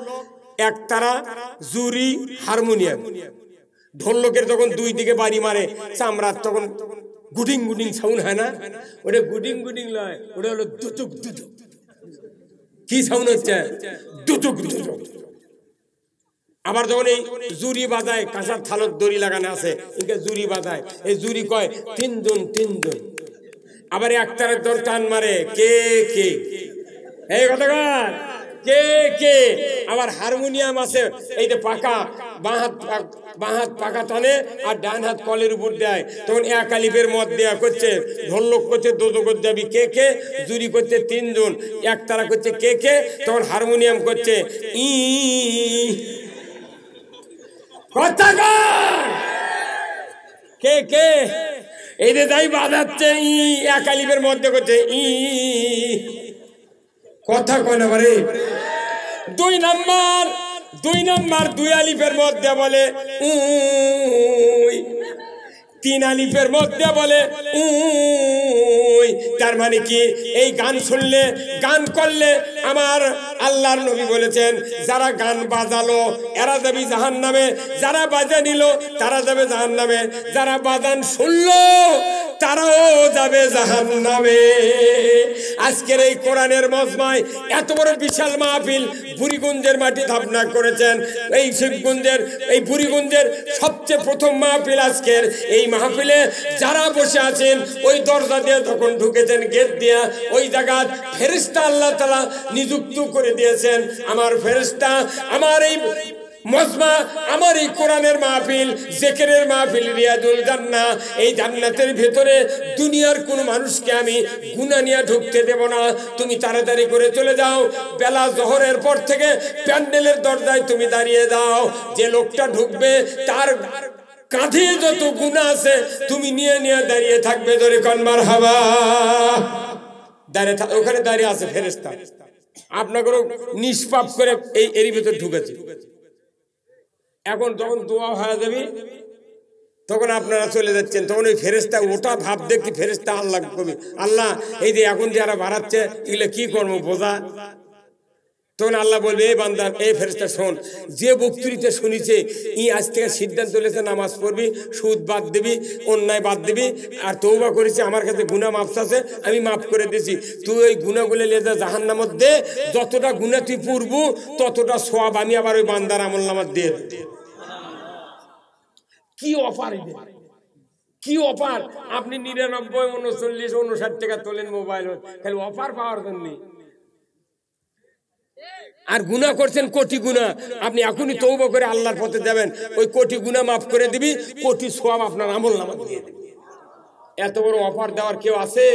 একতারা জুরি হারমোনিয়াম। ঢোলকের তখন দুই দিকে বাড়ি মারে, চামড়ার তখন গুডিং গুডিং সাউন্ড হয় না? ওটা গুডিং গুডিং লয়, ওটা হলো দুচুক দুচুক কি সাউন্ড হচ্ছে? দুচুক দুচুক আবার যখন এই জুরি বাজায় কাঁচার থালত দড়ি লাগানো আছে, একে জুরি বাজায়, এই জুরি কয়, তিনজন তিনজন। আবার একটারের দর টান মারে, কে কে? এই কথাকার কে কে? আবার হারমোনিয়াম আছে, এই যে পাকা, বাঁ হাত বাঁ হাত পাকা টানে আর ডান হাত কলের উপর দেয়। তখন এক মত দেয়া করছে ঢোলক করছে দোদকর যাবি কে কে? জুরি করছে তিনজন একতারা করছে কে কে? তখন হারমোনিয়াম করছে, ই। কে কে? এই যে তাই বাজাচ্ছে, ই, এক মধ্যে করছে, ই। কথা কয় না বারে? দুই নাম্বার দুই নাম্বার দুই আলিফের মধ্যে বলে, উই। তিন আলিফের মধ্যে বলে, উই। তার মানে কি? এই গান শুনলে, গান করলে আমার আল্লাহর নবী বলেছেন, যারা গান বাজালো, এরা যাবি জাহান নামে যারা বাজা নিল, তারা যাবে জাহান নামে যারা বাজান শুনলো তারাও যাবে জাহান নামে আজকের এই কোরআনের মজমায় এত বড় বিশাল মাহফিল বুড়িগঞ্জের মাটি ধাপনা করেছেন। এই শিবগঞ্জের এই বুড়িগঞ্জের সবচেয়ে প্রথম মাহফিল আজকের। এই মাহফিলে যারা বসে আছেন, ওই দরজা দিয়ে তখন ঢুকেছেন, গেট দিয়া, ওই জায়গা ফেরিস্তা আল্লাহ তালা নিযুক্ত করে দিয়েছেন। আমার ফেরিস্তা আমার এই মজমা আমার এই কোরআনের মাহফিল, জেকেরের মাহফিল রিয়াজুল জান্না এই জান্নাতের ভেতরে দুনিয়ার কোন মানুষকে আমি গুনা নিয়ে ঢুকতে দেব না। তুমি তাড়াতাড়ি করে চলে যাও। বেলা জহরের পর থেকে প্যান্ডেলের দরজায় তুমি দাঁড়িয়ে দাও যে লোকটা ঢুকবে, তার কাঁধে যত গুণা আছে, তুমি নিয়ে নিয়ে দাঁড়িয়ে থাকবে ধরে কনমার হাওয়া দাঁড়িয়ে ওখানে দাঁড়িয়ে আছে ফেরেস্তা আপনাকে নিষ্পাপ করে এই এরই ভেতর ঢুকেছে। এখন যখন দোয়া হয়ে যাবে, তখন আপনারা চলে যাচ্ছেন। তখন ওই ফেরেস্তা ওটা ভাব দেখি ফেরেস্তা আল্লাহ কবি। আল্লাহ, এই যে এখন যারা বাড়াচ্ছে, এগুলো কি করব, বোঝা? তখন আল্লাহ বলবে এই বান্দা এই ফেরেস্তা শোন, যে বক্তৃতে শুনিছে, ই আজ থেকে সিদ্ধান্ত লেছে নামাজ পড়বি, সুদ বাদ দিবি, অন্যায় বাদ দিবি, আর তৌবা করেছে, আমার কাছে গুণা মাপ আছে, আমি মাফ করে দিছি তুই ওই গুণাগুলো লেজা জাহান নামত দে যতটা গুণা তুই পূর্ব, ততটা সব আমি আবার ওই বান্দার আমল নামাত দিয়ে। কি অফার কি অফার? আপনি নিরানব্বই, উনচল্লিশ, উনষাট টাকা তোলেন মোবাইল, খালি অফার পাওয়ার জন্য। আর গুণা করছেন কোটি গুণা আপনি এখনই তৌবা করে আল্লাহর পথে যাবেন। ওই কোটি গুণা মাফ করে দিবি, কোটি সোয়াব আপনার আমল নামা দিয়ে দিবি। এত বড় অফার দেওয়ার কেউ আছে?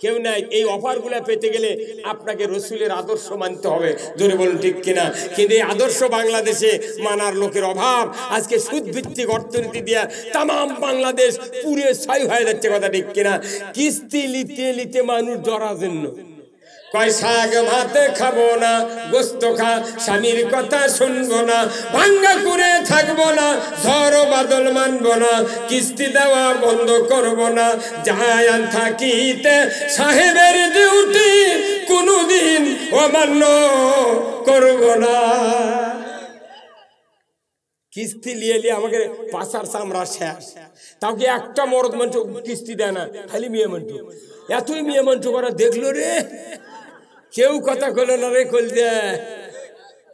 কেউ নাই। এই অফারগুলা পেতে গেলে আপনাকে রসুলের আদর্শ মানতে হবে। জোরে বলুন ঠিক কিনা? কিন্তু এই আদর্শ বাংলাদেশে মানার লোকের অভাব, আজকে সুদভিত্তিক অর্থনীতি দিয়া তাম বাংলাদেশ পুরে ছাই হয়ে যাচ্ছে কথা ঠিক কিনা? কিস্তি লিতে লিতে মানুষ জরা জন্য কয় শাক ভাতে খাব না, গোস্ত খা, স্বামীর কথা শুনব না, ভাঙ্গা করে থাকব না, ঝড় বাদল মানবো না, কিস্তি দেওয়া বন্ধ করব না যায় থাকিতে সাহেবের ডিউটি কোনোদিন অমান্য করব না। কিস্তি লিয়ে লিয়ে আমাকে পাশার চামড়া শেষ। তাও কি একটা মরদ মানুষ কিস্তি দেয় না? খালি মেয়ে মানুষ। এতই মেয়ে মানুষ করা দেখল রে। কেউ কথা কইল না রে কইল দে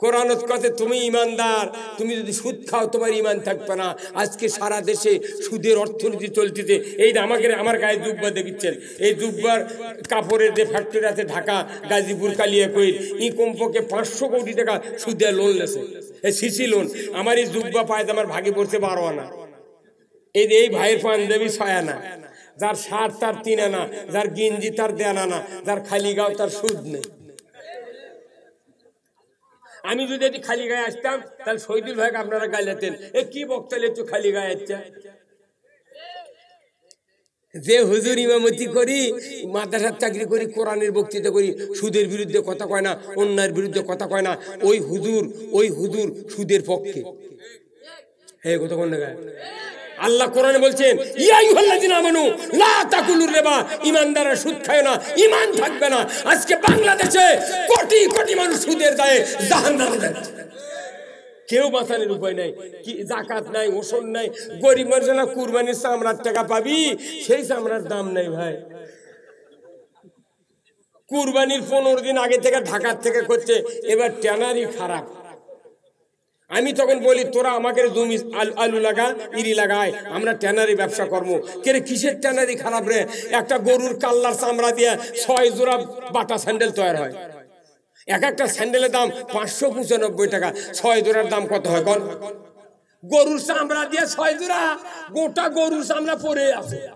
কোরআনত কথা তুমি ইমানদার, তুমি যদি সুদ খাও, তোমার ইমান থাকবে না। আজকে সারা দেশে সুদের অর্থনীতি চলতেছে। এই আমাকে আমার গায়ে দুব্বা দেখিচ্ছেন। এই দুব্বার কাপড়ের যে ফ্যাক্টরি আছে ঢাকা, গাজীপুর কালিয়া কইল ই কমপক্ষে পাঁচশো কোটি টাকা সুদে লোন লেছে। এই সিসি লোন আমার এই দুব্বা পায় আমার ভাগে পড়ছে বারো আনা। এই এই ভাইয়ের পাঞ্জাবি ছয় আনা। যার শার্ট তার তিন আনা, যার গিঞ্জি তার দেন আনা, যার খালি গাও তার সুদ নেই। আমি যদি খালি গায়ে আসতাম, তাহলে শহীদুল ভাইকে আপনারা গাইলেতেন এ কি বক্তালে একটু খালি গায়ে আসছে? যে হুজুর ইমামতি করি, মাদ্রাসার চাকরি করি, কোরআনের বক্তৃতা করি, সুদের বিরুদ্ধে কথা কয় না, অন্যায়ের বিরুদ্ধে কথা কয় না, ওই হুজুর ওই হুজুর সুদের পক্ষে। হ্যাঁ কথা কোন গায়ে আল্লাহ কোরআনে বলছেন আমানু, লা তাকুলুর রিবা ইমানদাররা সুদ খায় না, ঈমান থাকবে না। আজকে বাংলাদেশে কোটি কোটি মানুষ সুদের দায়ে জাহান্নামে যাচ্ছে। কেউ বাঁচানোর উপায় নাই, কি জাকাত নাই, ওষুধ নাই, গরিব মানুষরা কুরবানির চামড়ার টাকা পাবি, সেই চামড়ার দাম নাই ভাই। কুরবানির পনেরো দিন আগে থেকে ঢাকার থেকে করছে, এবার ট্যানারি খারাপ। আমি তখন বলি, তোরা আমাকে জমি আলু- লাগা, ইরি লাগায়, আমরা ট্যানারি ব্যবসা করব। কে কিসের ট্যানারি খারাপ রে? একটা গরুর কাল্লার চামড়া দিয়ে ছয় জোড়া বাটা স্যান্ডেল তৈরি হয়। এক একটা স্যান্ডেলের দাম পাঁচশো পঁচানব্বই টাকা। ছয় জোড়ার দাম কত হয় কল গরুর চামড়া দিয়ে ছয় জোড়া, গোটা গরুর চামড়া পরে আছে।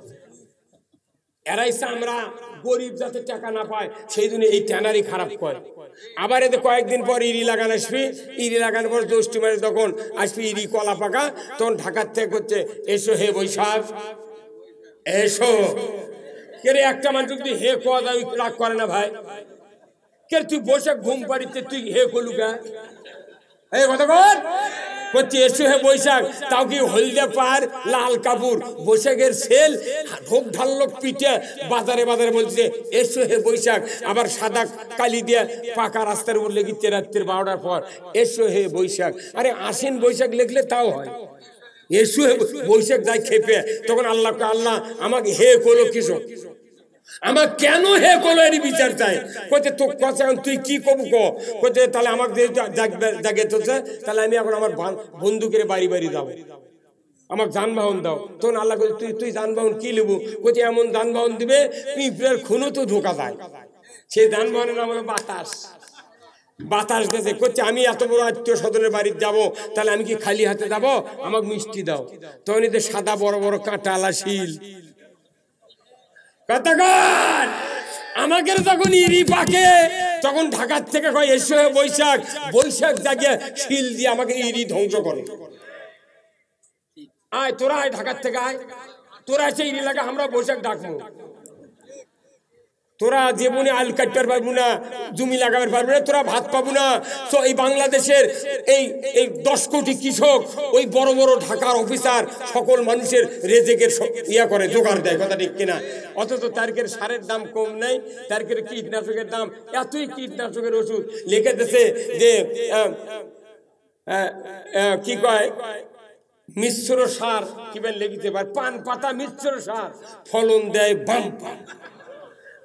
এরাই চামড়া গরিব যাতে টাকা না পায়, সেই জন্য এই ট্যানারি খারাপ করে। আবার এতে কয়েকদিন পর ইরি লাগান আসবি। ইরি লাগানোর পর দোষটি মাসে তখন আসবি, ইরি কলা পাকা, তখন ঢাকার থেকে হচ্ছে, এসো হে বৈশাখ, এসো। কেরে একটা মানুষ যদি হে কোয়া দাবি রাগ করে না ভাই? কে তুই বসে ঘুম পাড়িতে, তুই হে কলুকা? এই কথা কর। করছি এসো হে বৈশাখ, তাও কি হলদে পার লাল কাপড়, বৈশাখের সেল? ঢোক ঢাল্লো পিঠে, বাজারে বাজারে বলছে, এসো হে বৈশাখ আবার সাদা কালি দিয়ে পাকা রাস্তার উপর লেগেছে রাত্রির বারোটার পর। এসো হে বৈশাখ। আরে আসেন বৈশাখ লিখলে তাও হয়। এসো হে বৈশাখ, যাই খেপে, তখন আল্লাহ আল্লাহ আমাকে হে করল কৃষক। আমার কেন হে কোলের বিচার চাই কইতে তো তুই কি কবু কো? তাহলে আমাকে জাগে তোছে তাহলে আমি এখন আমার বান- বন্ধুকের বাড়ি বাড়ি যাব আমাকে যানবাহন দাও। তখন আল্লাহ কইছে, তুই তুই যানবাহন কি নেব কইতে এমন যানবাহন দিবে, পিঁপড়ের খুনও তো ঢোকা যায় সেই যানবাহনের নাম হলো বাতাস। বাতাস দেশে করছে আমি এত বড় আত্মীয় স্বজনের বাড়িতে যাব, তাহলে আমি কি খালি হাতে যাব? আমাকে মিষ্টি দাও। তখন এতে সাদা বড় বড় কাঁটা আলা শিল। কতক্ষণ আমাকে যখন ইরি পাকে, তখন ঢাকার থেকে কয়, এসো বৈশাখ। বৈশাখ জাগিয়ে শিল দিয়ে আমাকে ইরি ধ্বংস করে। আয়, তোরা আয় ঢাকার থেকে আয়। তোরা এসে ইরি লাগে আমরা বৈশাখ ডাকবো। তোরা জীবনে আল কাটতে পারব না, জমি লাগাতে পারব না, তোরা ভাত পাবো না। তো এই বাংলাদেশের এই এই দশ কোটি কৃষক, ওই বড় বড় ঢাকার অফিসার, সকল মানুষের রেজেকের ইয়া করে, জোগাড় দেয়, কথা ঠিক কিনা? অথচ তারকের সারের দাম কম নেই, তারকের কীটনাশকের দাম, এতই কীটনাশকের ওষুধ। লিখে দিছে যে কি কয়? মিশ্র সার, কি বেন লেগিতে পারে পান পাতা মিশ্র সার, ফলন দেয় বাম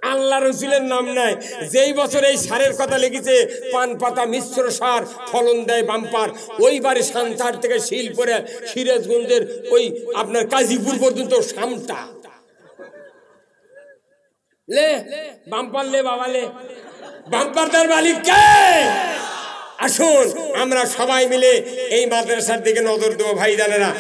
আল্লাহ রসুলের নাম নাই যেই বছর এই সারের কথা লিখেছে, পান পাতা, মিশ্র সার, ফলন দেয় বাম্পার, ওইবারে সান্তার থেকে শিলপুরে সিরাজগঞ্জের ওই আপনার কাজীপুর পর্যন্ত সামটা লে, বাম্পার লে, বাবা লে। বাম্পারদার মালিক কে? আসুন, আমরা সবাই মিলে এই মাদ্রাসার দিকে নজর দেবো, ভাই জানেরা।